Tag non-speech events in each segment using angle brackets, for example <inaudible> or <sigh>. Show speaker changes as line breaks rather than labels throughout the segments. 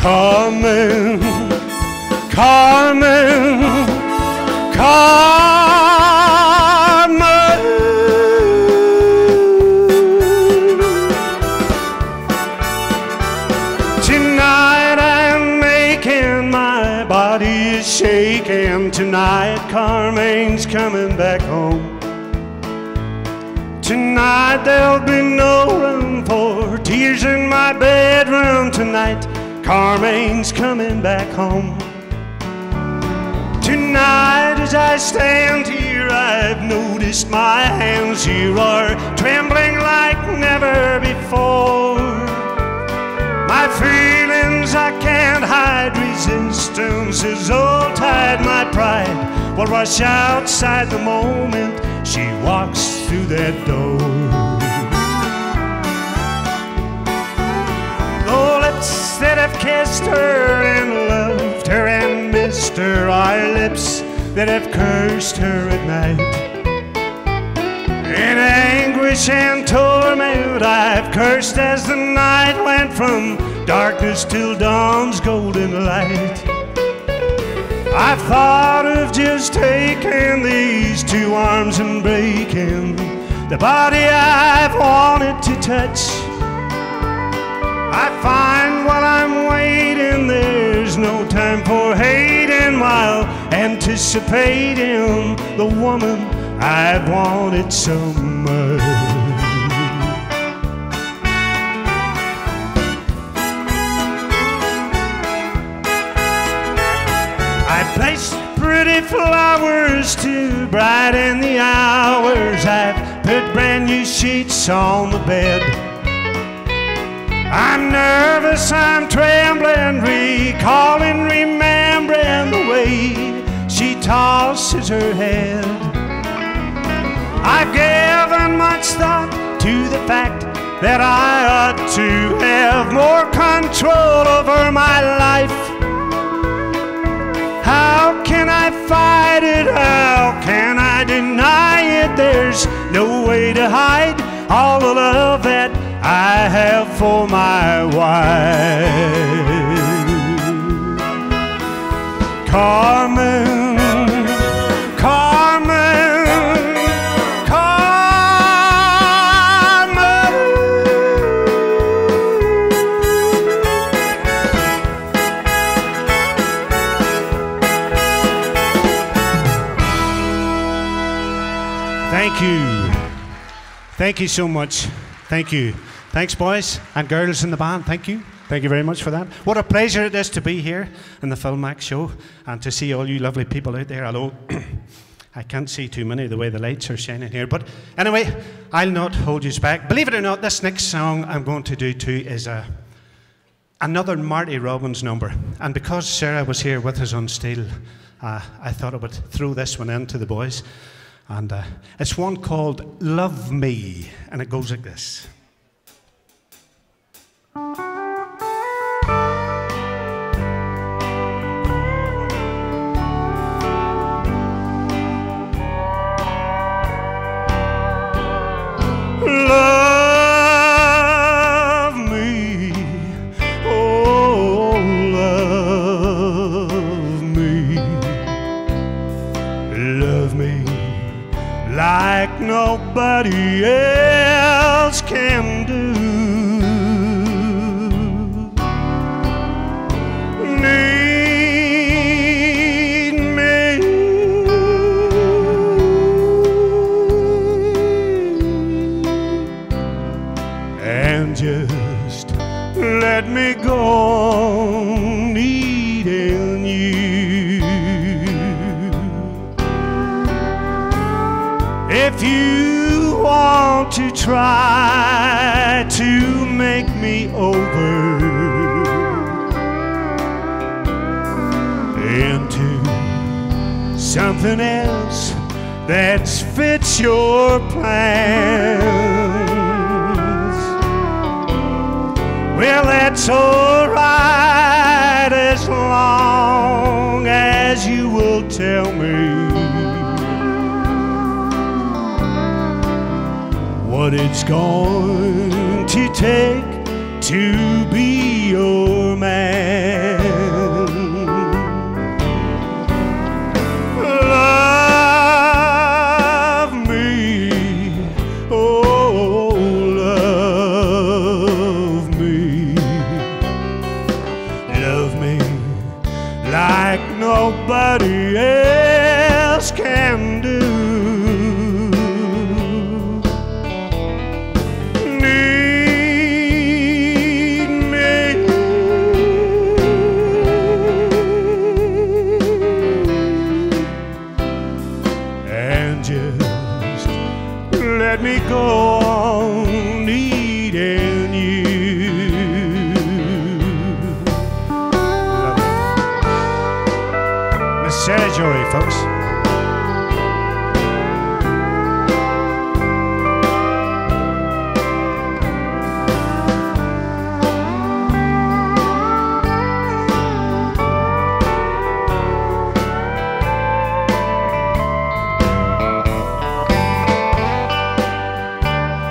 Carmen, Carmen, Carmen. Tonight I'm making my body is shaking. Tonight Carmen's coming back home. Tonight there'll be no room for tears in my bedroom. Tonight Carmen's coming back home. Tonight as I stand here, I've noticed my hands here are trembling like never before. My feelings I can't hide, resistance is all tied. My pride will rush outside the moment she walks through that door. That have kissed her and loved her and missed her are lips that have cursed her at night. In anguish and torment, I've cursed as the night went from darkness till dawn's golden light. I've thought of just taking these two arms and breaking the body I've wanted to touch. I find while I'm waiting, there's no time for hating while anticipating the woman I've wanted so much. I placed pretty flowers to brighten the hours. I've put brand new sheets on the bed. I'm nervous, I'm trembling, recalling, remembering the way she tosses her head. I've given much thought to the fact that I ought to have more control over my life. How can I fight it? How can I deny it? There's no way to hide all the love for my wife. Carmen, Carmen, Carmen. Thank you. Thank you so much. Thank you. Thanks, boys and girls in the band. Thank you. Thank you very much for that. What a pleasure it is to be here in the Phil Mack's show and to see all you lovely people out there. Hello. <coughs> I can't see too many the way the lights are shining here. But anyway, I'll not hold you back. Believe it or not, this next song I'm going to do too is a, another Marty Robbins number. And because Sarah was here with us on steel, uh, I thought I would throw this one in to the boys. And uh, it's one called Love Me, and it goes like this. Love If you want to try to make me over into something else that fits your plans. Well, that's alright what it's going to take to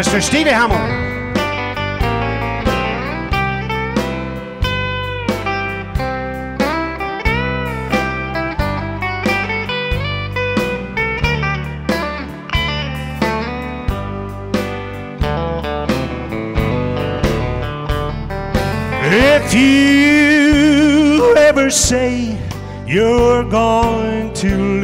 Mr. Stevie Hamill. If you ever say you're going to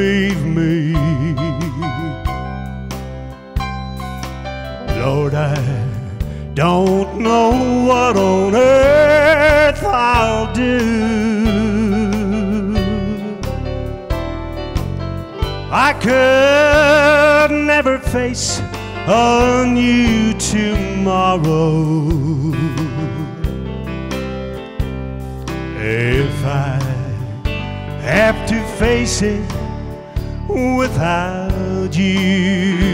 don't know what on earth I'll do. I could never face a new tomorrow. If I have to face it without you,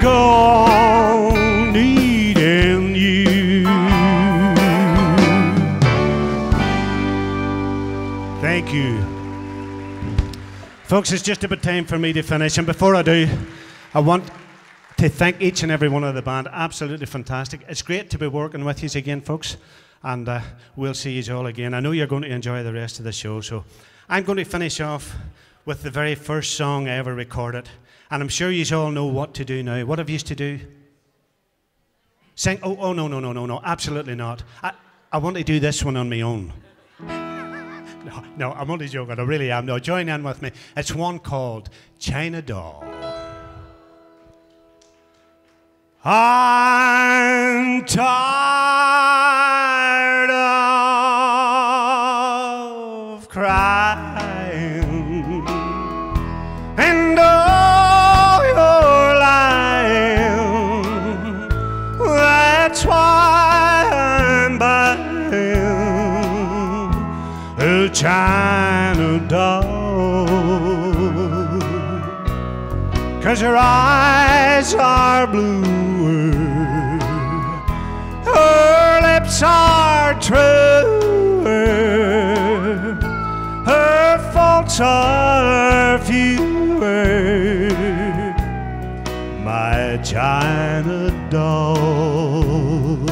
go needing you. Thank you. Folks, it's just about time for me to finish. And before I do, I want to thank each and every one of the band. Absolutely fantastic. It's great to be working with you again, folks. And uh, we'll see you all again. I know you're going to enjoy the rest of the show. So I'm going to finish off with the very first song I ever recorded. And I'm sure you all know what to do now. What have you used to do? Sing? Oh, oh, no, no, no, no, no. Absolutely not. I, I want to do this one on my own. <laughs> No, no, I'm only joking. I really am. No, join in with me. It's one called China Doll. I'm tired China doll. Cause her eyes are bluer, her lips are truer, her faults are fewer. My China doll.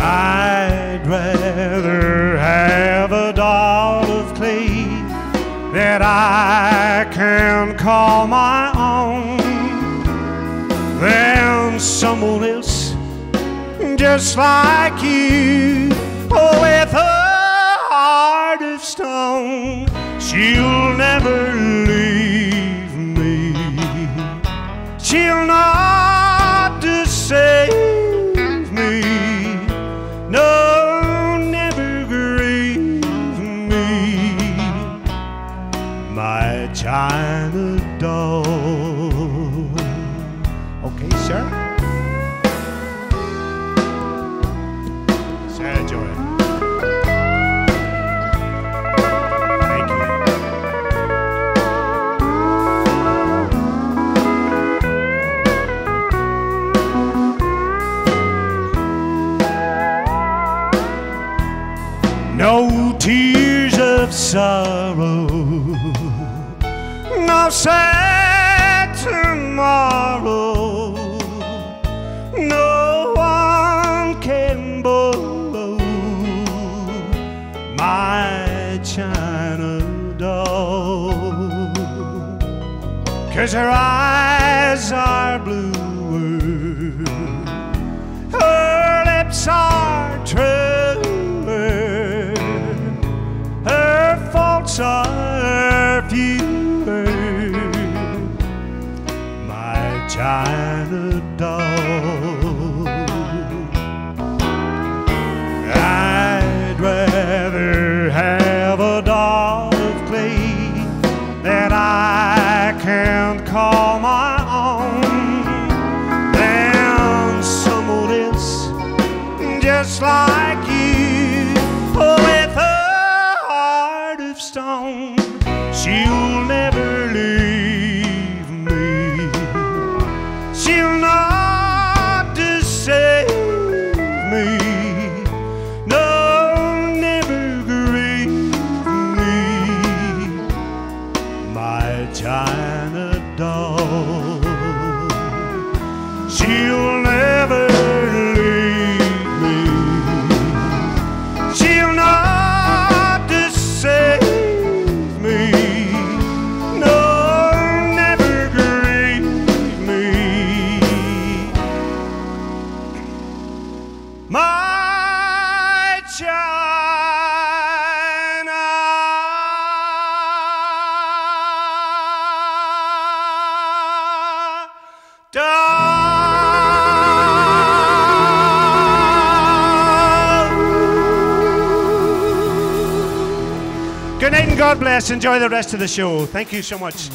I'd rather call my own. Than someone else just like you her eyes are bluer, her lips are truer, her faults are fewer. My China just like you oh, with a heart of stone. She'll never leave me. She'll not deceive me. No, never grieve me. My China doll. She'll China. Good night and God bless. Enjoy the rest of the show. Thank you so much.